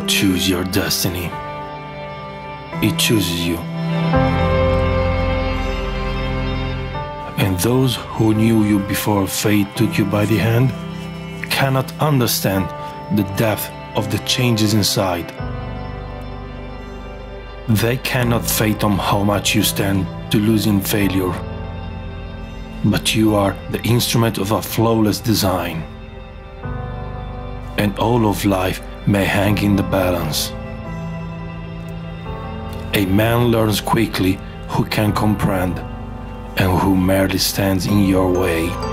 Not choose your destiny, it chooses you. And those who knew you before fate took you by the hand cannot understand the depth of the changes inside. They cannot fathom how much you stand to lose in failure. But you are the instrument of a flawless design. And all of life may hang in the balance. A man learns quickly who can comprehend and who merely stands in your way.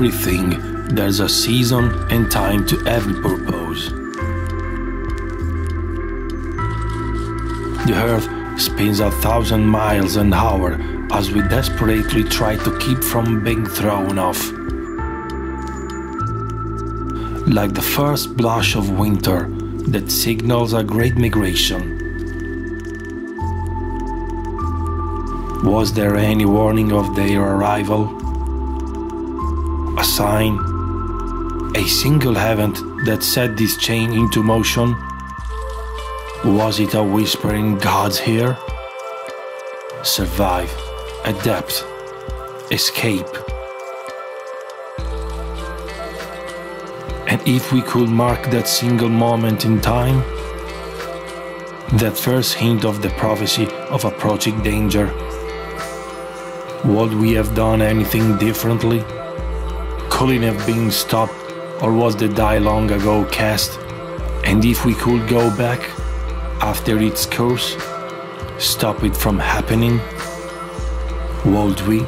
Everything, there's a season and time to every purpose. The earth spins a thousand miles an hour as we desperately try to keep from being thrown off. Like the first blush of winter that signals a great migration. Was there any warning of their arrival? Sign, a single event that set this chain into motion? Was it a whispering God's here? Survive, adapt, escape. And if we could mark that single moment in time, that first hint of the prophecy of approaching danger, would we have done anything differently? Couldn't have been stopped, or was the die long ago cast? And if we could go back after its course, stop it from happening, would we?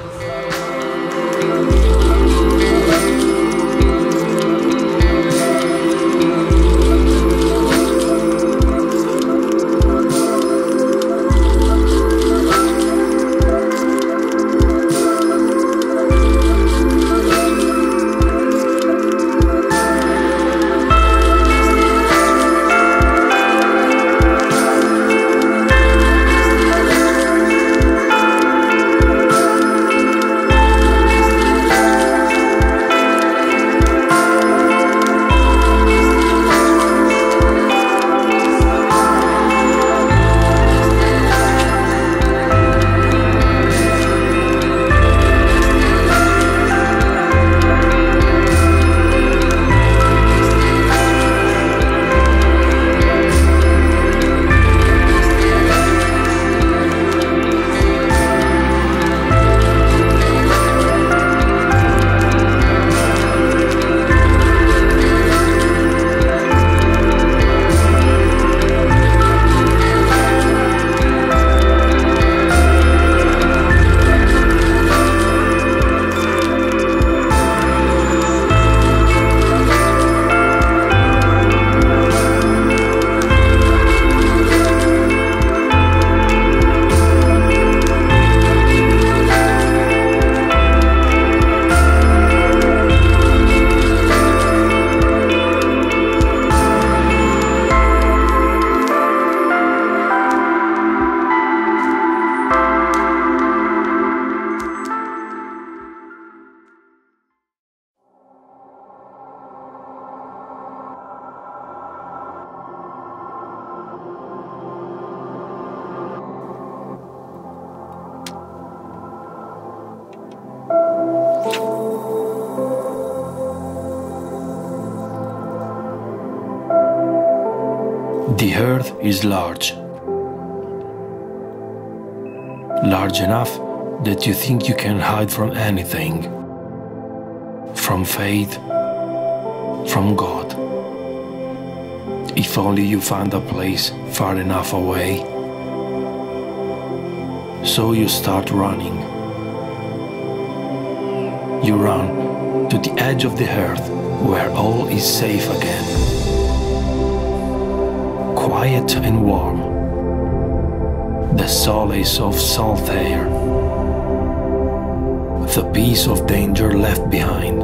Earth is large. Large enough that you think you can hide from anything. From faith, from God. If only you find a place far enough away. So you start running. You run to the edge of the earth where all is safe again quiet and warm, the solace of salt air, the peace of danger left behind,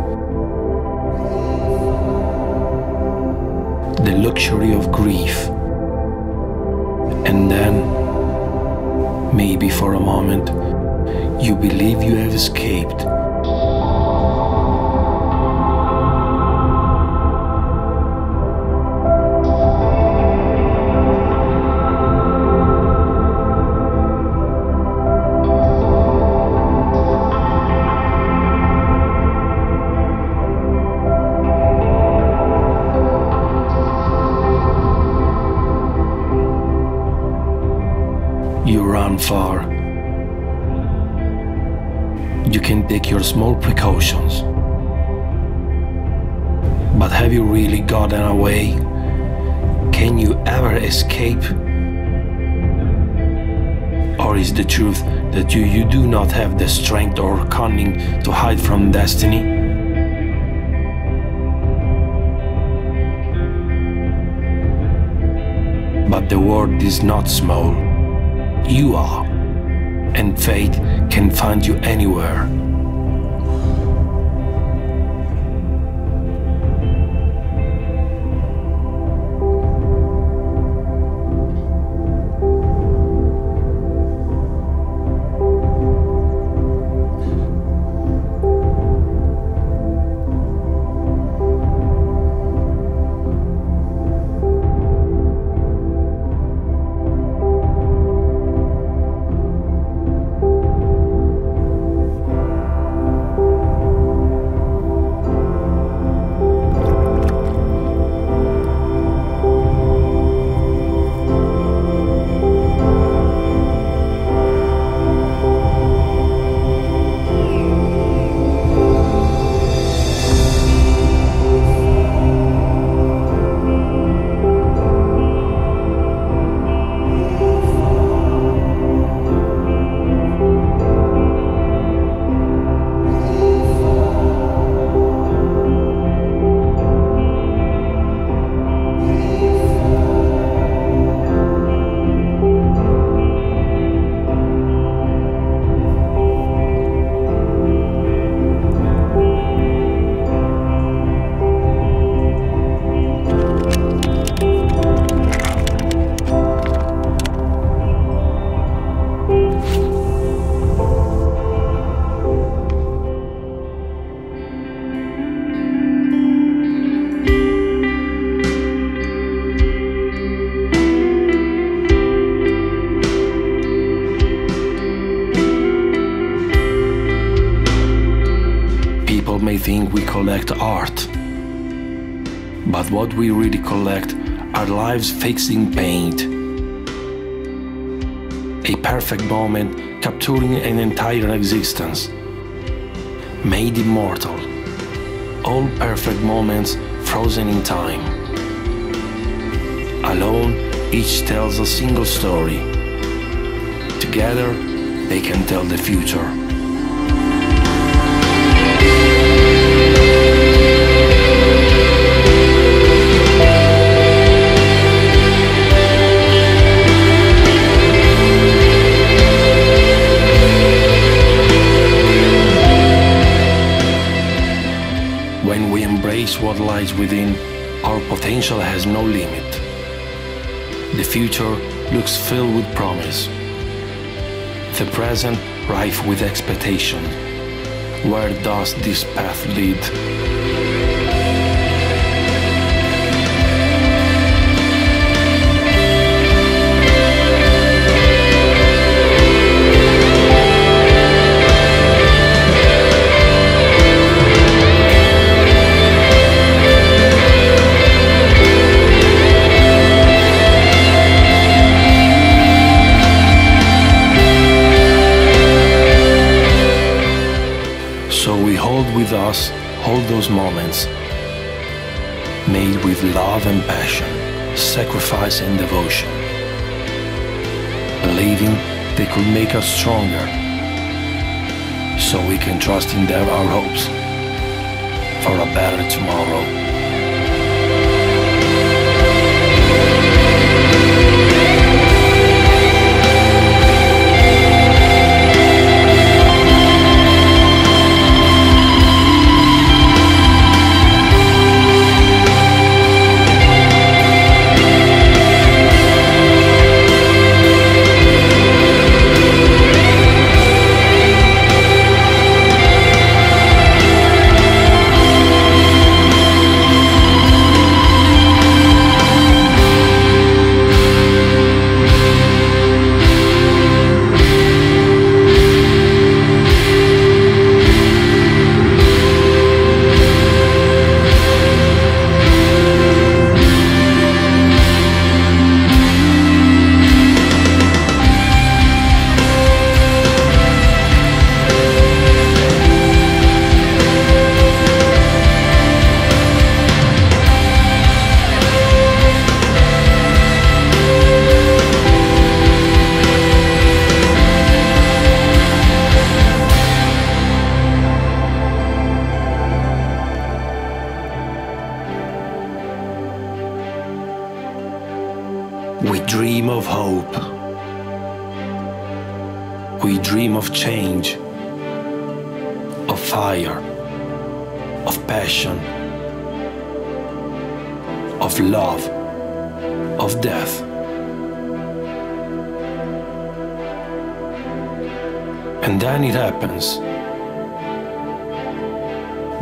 the luxury of grief, and then, maybe for a moment, you believe you have escaped. Your small precautions. But have you really gotten away? Can you ever escape? Or is the truth that you, you do not have the strength or cunning to hide from destiny? But the world is not small you are, and fate can find you anywhere. Collect art. But what we really collect are lives fixing paint. A perfect moment capturing an entire existence. Made immortal. All perfect moments frozen in time. Alone, each tells a single story. Together, they can tell the future. Lies within, our potential has no limit. The future looks filled with promise. The present rife with expectation. Where does this path lead? With us all those moments made with love and passion, sacrifice and devotion, believing they could make us stronger so we can trust in them our hopes for a better tomorrow. Fire, of passion, of love, of death. And then it happens.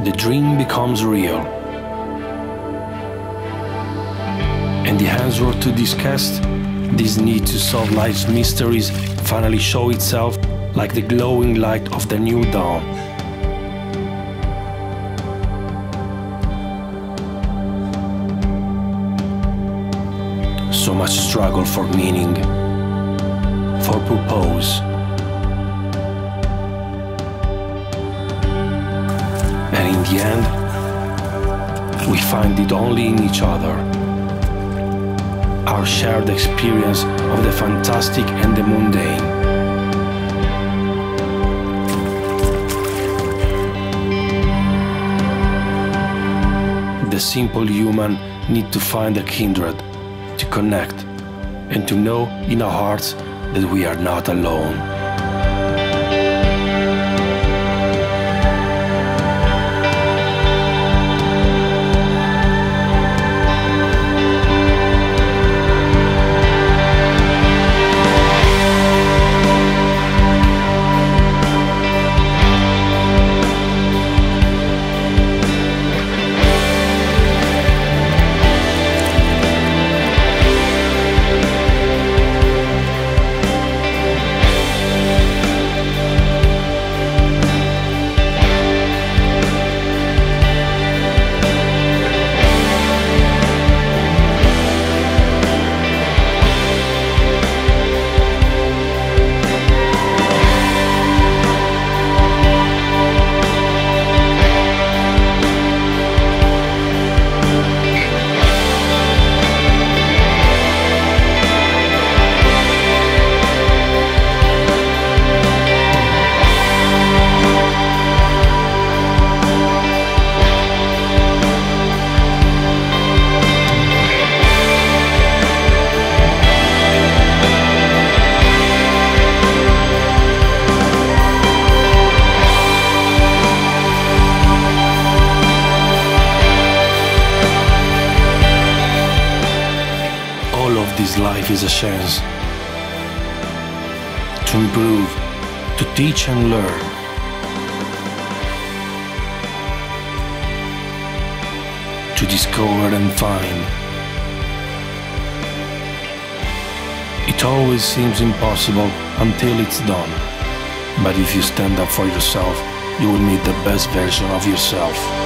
The dream becomes real. and the answer to this this need to solve life's mysteries, finally show itself like the glowing light of the new dawn. So much struggle for meaning, for purpose. And in the end, we find it only in each other our shared experience of the fantastic and the mundane. The simple human need to find a kindred, to connect, and to know in our hearts that we are not alone. A chance to improve, to teach and learn. To discover and find. It always seems impossible until it's done. But if you stand up for yourself, you will meet the best version of yourself.